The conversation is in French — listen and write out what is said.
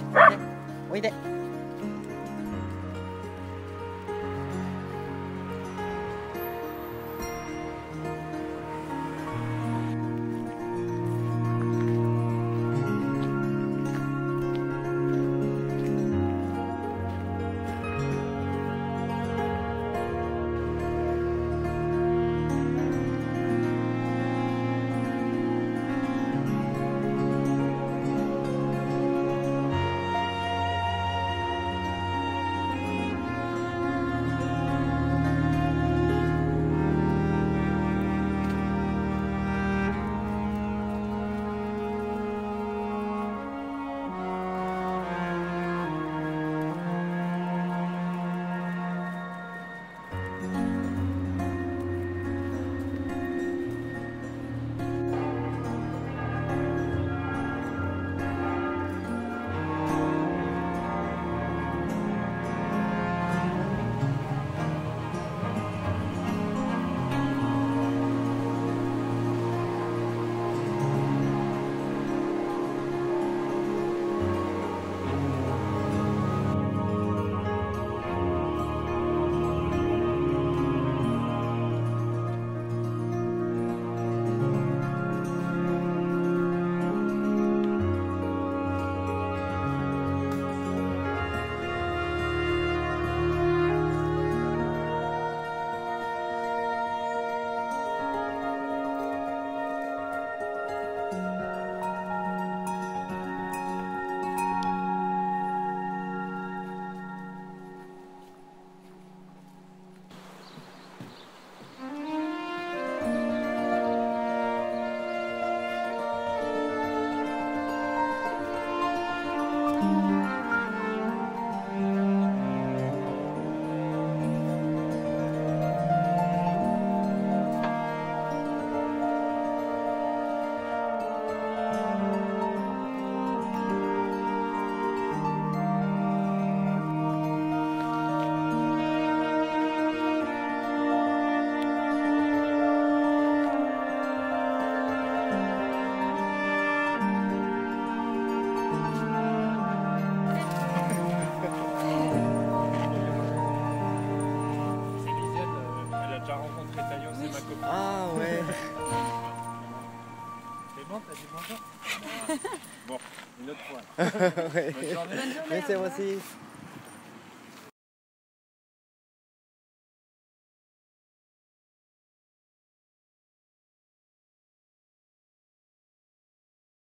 ね、おいで。Ah ouais. C'est bon, t'as dit bonjour Bon, une autre fois. ouais. Bonne journée. Merci aussi.